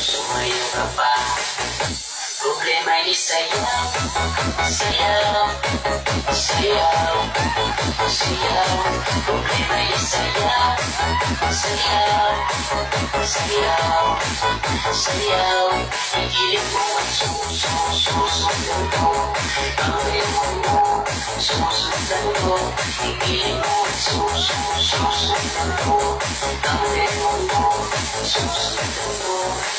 sumayo ka pa Problema di sayaw, sayaw, sayaw, sayaw Problema di sayaw, sayaw, sayaw, sayaw Igiling mo at susundan mo Gawin mo, susundan mo Igiling mo at susundan mo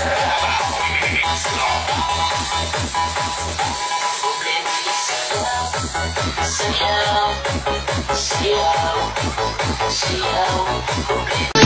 See you, see you, see you.